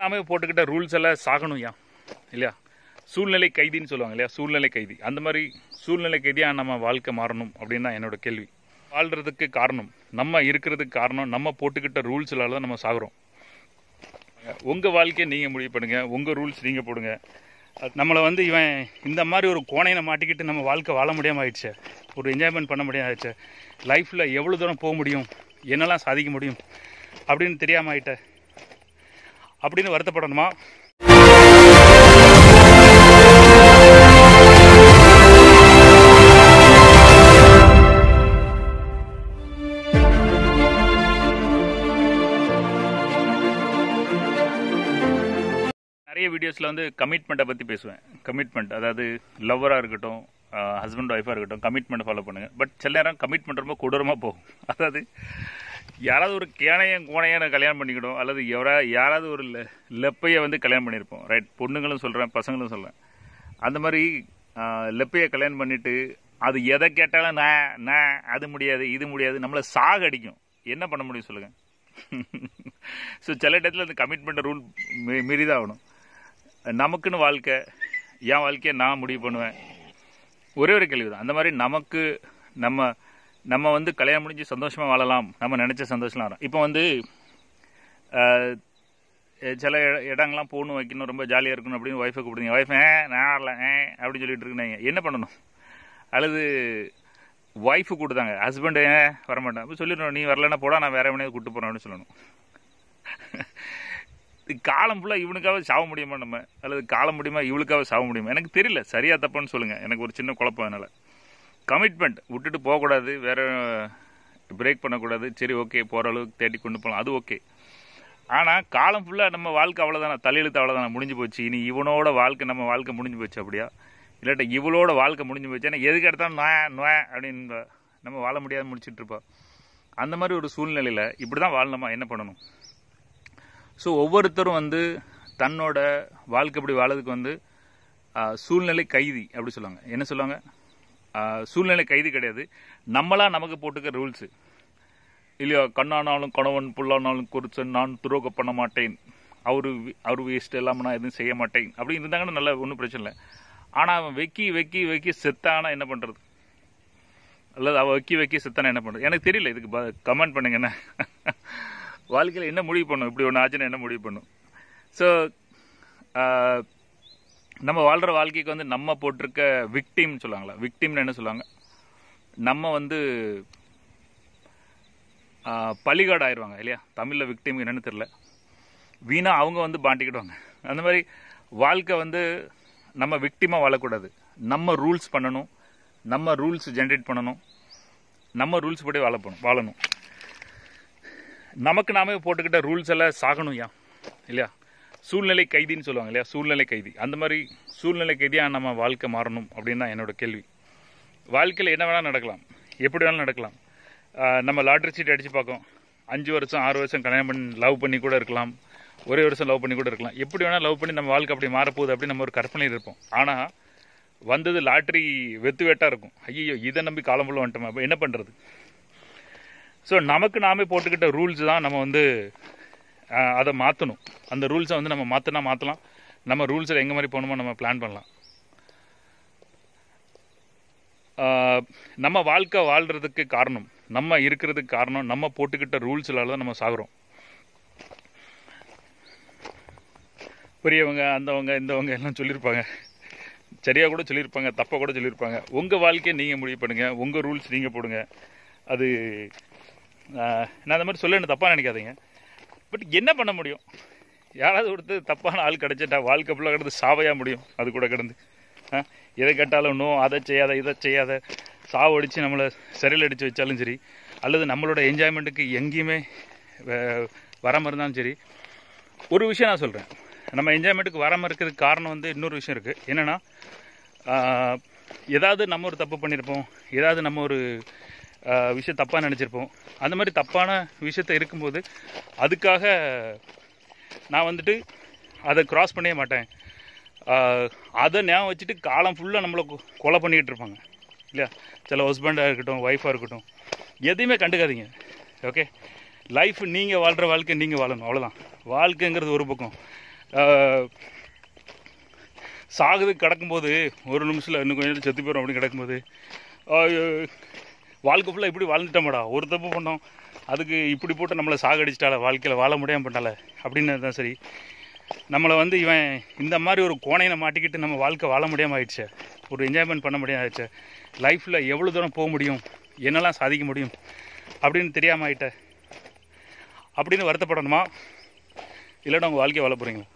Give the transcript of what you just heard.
நாமே போட்டுக்கிட்ட ரூல்ஸ் எல்லாம் சாகணும் யா? இல்லையா? சூழ்நிலை கைதின்னு சொல்லுவாங்க இல்லையா? சூழ்நிலை கைதி. அந்த மாதிரி சூழ்நிலை கைதியாக நம்ம வாழ்க்கை மாறணும் அப்படின்னு தான் என்னோட கேள்வி. வாழ்கிறதுக்கு காரணம் நம்ம இருக்கிறதுக்கு காரணம் நம்ம போட்டுக்கிட்ட ரூல்ஸ்லால தான் நம்ம சாகுறோம். உங்கள் வாழ்க்கையை நீங்கள் முடிவு பண்ணுங்கள் உங்கள் ரூல்ஸ் நீங்கள் போடுங்க. நம்மளை வந்து இவன் இந்த மாதிரி ஒரு கோணையை மாட்டிக்கிட்டு நம்ம வாழ்க்கை வாழ முடியாமல் ஆயிடுச்சு. ஒரு என்ஜாய்மெண்ட் பண்ண முடியாம ஆயிடுச்சு. லைஃப்பில் எவ்வளோ தூரம் போக முடியும்? என்னெல்லாம் சாதிக்க முடியும்? அப்படின்னு தெரியாமல் ஆயிட்டேன் அப்படின்னு வருத்தப்படணுமா? நிறைய வீடியோஸில் வந்து கமிட்மெண்ட்டை பற்றி பேசுவேன். கமிட்மெண்ட் அதாவது லவ்வராக இருக்கட்டும் ஹஸ்பண்ட் ஒய்ஃபாக இருக்கட்டும் கமிட்மெண்ட் ஃபாலோ பண்ணுங்கள் பட் சில நேரம் கமிட்மெண்ட் ரொம்ப கொடூரமாக போகும். அதாவது யாராவது ஒரு கேனையன் கோணையை கல்யாணம் பண்ணிக்கிடும் அல்லது எவரா யாராவது ஒரு லெ லெப்பையை வந்து கல்யாணம் பண்ணியிருப்போம் ரைட் பொண்ணுங்களும் சொல்கிறேன் பசங்களும் சொல்கிறேன் அந்த மாதிரி லெப்பையை கல்யாணம் பண்ணிட்டு அது எதை கேட்டாலும் நான் நான் அது முடியாது இது முடியாது நம்மளை சாக அடிக்கும் என்ன பண்ண முடியும் சொல்லுங்கள் ஸோ சில இடத்துல அந்த கமிட்மெண்ட் ரூல் மீறி தான் ஆகணும். நமக்குன்னு வாழ்க்கை என் வாழ்க்கையை நான் முடிவு பண்ணுவேன். ஒரே ஒரு கேள்வி தான் அந்த மாதிரி நமக்கு நம்ம நம்ம வந்து கல்யாணம் முடிஞ்சு சந்தோஷமாக வாழலாம். நம்ம நினச்ச சந்தோஷமாக வரோம். இப்போ வந்து சில இட- இடங்கள்லாம் போகணும் வைக்கணும் ரொம்ப ஜாலியாக இருக்கணும் அப்படின்னு ஒய்ஃபை கூப்பிடுங்க. ஒய்ஃப் ஏ நான் ஆடல ஏ அப்படின்னு சொல்லிட்டு இருக்கீங்க. என்ன பண்ணணும்? அல்லது ஒய்ஃபு கூப்பிட்டாங்க ஹஸ்பண்ட் ஏன் வரமாட்டேன். அப்போ சொல்லிடணும் நீ வரலன்னா போடா நான் வேற எவனையாவது கூப்பிட்டு போகிறேன் சொல்லணும். காலம் ஃபுல்லாக இவனுக்காக சாக முடியுமா நம்ம? அல்லது காலம் முடியுமா இவளுக்காக சாக முடியுமா? எனக்கு தெரியல. சரியா தப்பான்னு சொல்லுங்கள் எனக்கு ஒரு சின்ன குழப்பம் அதனால். கமிட்மெண்ட் விட்டுட்டு போகக்கூடாது வேற பிரேக் பண்ணக்கூடாது. சரி ஓகே போகிற அளவுக்கு தேடி கொண்டு போகலாம் அது ஓகே ஆனால் காலம் ஃபுல்லாக நம்ம வாழ்க்கை அவ்வளோதானே தலையெழுத்து அவ்வளோதானே முடிஞ்சு போச்சு. இனி இவனோட வாழ்க்கை நம்ம வாழ்க்கை முடிஞ்சு போச்சு அப்படியா? இல்லாட்ட இவளோட வாழ்க்கை முடிஞ்சு போச்சு. ஏன்னா எதுக்கு எடுத்தாலும் நோய நோய அப்படின்னு நம்ம வாழ முடியாது முடிச்சுட்டு இருப்போம் அந்த மாதிரி ஒரு சூழ்நிலையில் இப்படி தான் வாழணுமா? என்ன பண்ணணும்? ஸோ ஒவ்வொருத்தரும் வந்து தன்னோட வாழ்க்கை இப்படி வாழறதுக்கு வந்து சூழ்நிலை கைதி அப்படி சொல்லுவாங்க. என்ன சொல்லுவாங்க? சூழ்நிலை கைது கிடையாது. நம்மளாக நமக்கு போட்டுக்க ரூல்ஸு இல்லையா கண்ணானாலும் கணவன் புல்லானாலும் குறிச்சன் நான் துரோகம் பண்ண மாட்டேன். அவர் அவர் வேஸ்ட் இல்லாமல் நான் எதுவும் செய்ய மாட்டேன். அப்படி இருந்தாங்கன்னா நல்ல ஒன்றும் பிரச்சனை இல்லை. ஆனால் அவன் வெக்கி வெக்கி வெக்கி செத்தானா என்ன பண்ணுறது அல்லது அவள் வைக்கி வைக்கி செத்தானா என்ன பண்ணுறது எனக்கு தெரியல இதுக்கு கமெண்ட் பண்ணுங்க என்ன. வாழ்க்கையில் என்ன முடிவு பண்ணும்? இப்படி ஒன்று ஆச்சுன்னா என்ன முடிவு பண்ணும்? ஸோ நம்ம வாழ்கிற வாழ்க்கைக்கு வந்து நம்ம போட்டிருக்க விக்டிம்னு சொல்லுவாங்களா விக்டிம்னு என்ன சொல்லுவாங்க? நம்ம வந்து பலிகாடு ஆயிடுவாங்க இல்லையா? தமிழில் விக்டிம் என்னன்னு தெரில வீணாக அவங்க வந்து பாண்டிக்கிடுவாங்க. அந்த மாதிரி வாழ்க்கை வந்து நம்ம விக்டிமாக வாழக்கூடாது. நம்ம ரூல்ஸ் பண்ணணும். நம்ம ரூல்ஸ் ஜென்ரேட் பண்ணணும். நம்ம ரூல்ஸ் படி வாழ போகணும் வாழணும். நமக்கு நாமே போட்டுக்கிட்ட ரூல்ஸ் எல்லாம் சாகணும் ஏன் இல்லையா? சூழ்நிலை கைதின்னு சொல்லுவாங்க இல்லையா? சூழ்நிலை கைதி. அந்த மாதிரி சூழ்நிலை கைதியாக நம்ம வாழ்க்கை மாறணும் அப்படின்னு தான் என்னோட கேள்வி. வாழ்க்கையில் என்ன வேணால் நடக்கலாம். எப்படி வேணாலும் நடக்கலாம். நம்ம லாட்ரி சீட் அடித்து பார்க்கோம் அஞ்சு வருஷம் ஆறு வருஷம் கல்யாணம் பண்ணி லவ் பண்ணி கூட இருக்கலாம். ஒரே வருஷம் லவ் பண்ணி கூட இருக்கலாம். எப்படி வேணால் லவ் பண்ணி நம்ம வாழ்க்கை அப்படி மாறப்போகுது அப்படின்னு நம்ம ஒரு கற்பனையில் இருப்போம். ஆனால் வந்தது லாட்ரி வெத்து வெட்டாக இருக்கும். ஐயோ இதை நம்பி காலம்புள்ள வந்துட்டோம். அப்போ என்ன பண்ணுறது ஸோ நமக்கு நாமே போட்டுக்கிட்ட ரூல்ஸ் தான் நம்ம வந்து அதை மாற்றணும் அந்த ரூல்ஸை வந்து நம்ம மாற்றினா மாற்றலாம் நம்ம ரூல்ஸில் எங்கே மாதிரி போகணுமோ நம்ம பிளான் பண்ணலாம். நம்ம வாழ்க்கை வாழ்கிறதுக்கு காரணம் நம்ம இருக்கிறதுக்கு காரணம் நம்ம போட்டுக்கிட்ட ரூல்ஸ்லால தான் நம்ம சாகுறோம். பெரியவங்க அந்தவங்க இந்தவங்க எல்லாம் சொல்லியிருப்பாங்க சரியாக கூட சொல்லியிருப்பாங்க தப்பாக கூட சொல்லியிருப்பாங்க உங்கள் வாழ்க்கையை நீங்கள் முடிவு பண்ணுங்கள் உங்கள் ரூல்ஸ் நீங்கள் போடுங்க. அது நான் அந்த மாதிரி சொல்லணும் தப்பாக நினைக்காதீங்க. பட் என்ன பண்ண முடியும்? யாராவது ஒருத்தர் தப்பான ஆள் கிடச்சிட்டா வாழ்க்கை ஃபுல்லாக கிடந்து சாவையாக முடியும். அது கூட கிடந்து. எதை கேட்டாலும் நோ அதை செய்யாத இதை செய்யாத. சாவு அடித்து நம்மளை சிறையில் அடித்து வச்சாலும் சரி அல்லது நம்மளோட என்ஜாய்மெண்ட்டுக்கு எங்கேயுமே வராமல் இருந்தாலும் சரி ஒரு விஷயம் நான் சொல்கிறேன் நம்ம என்ஜாய்மெண்ட்டுக்கு வராமல் இருக்கிறதுக்கு காரணம் வந்து இன்னொரு விஷயம் இருக்குது என்னென்னா ஏதாவது நம்ம ஒரு தப்பு பண்ணியிருப்போம் ஏதாவது நம்ம ஒரு விஷயம் தப்பாக நினச்சிருப்போம். அந்த மாதிரி தப்பான விஷயத்த இருக்கும்போது அதுக்காக நான் வந்துட்டு அதை க்ராஸ் பண்ணவே மாட்டேன். அதை ஞாபகம் வச்சுட்டு காலம் ஃபுல்லாக நம்மளை கொ- கொலை பண்ணிக்கிட்டு இருப்பாங்க. இல்லையா? சில ஹஸ்பண்டாக இருக்கட்டும் ஒய்ஃபாக இருக்கட்டும். எதையுமே கண்டுக்காதீங்க. ஓகே லைஃப் நீங்கள் வாழ்கிற வாழ்க்கை நீங்கள் வாழணும். அவ்வளோதான் வாழ்க்கைங்கிறது ஒரு பக்கம். சாகுது கிடக்கும்போது ஒரு நிமிஷத்தில் இன்னும் கொஞ்சம் நேரம் செத்து போயிடும் அப்படின்னு கிடக்கும்போது வாழ்க்கை ஃபுல்லாக இப்படி வாழ்ந்துட்டோம்டா. ஒரு தப்பு பண்ணோம். அதுக்கு இப்படி போட்டு நம்மளை சாகடிச்சிட்டால வாழ்க்கையில் வாழ முடியாமல் பண்ணால அப்படின்னு தான் சரி. நம்மளை வந்து இவன் இந்த மாதிரி ஒரு கோணையை மாட்டிக்கிட்டு நம்ம வாழ்க்கை வாழ முடியாமல் ஆயிடுச்சு. ஒரு என்ஜாய்மெண்ட் பண்ண முடியாமல் ஆயிடுச்சு. லைஃப்பில் எவ்வளோ தூரம் போக முடியும்? என்னெல்லாம் சாதிக்க முடியும்? அப்படின்னு தெரியாமல் ஆயிட்ட. அப்படின்னு வருத்தப்படணுமா? இல்லைன்னா உங்கள் வாழ்க்கையை வாழ போகிறீங்களா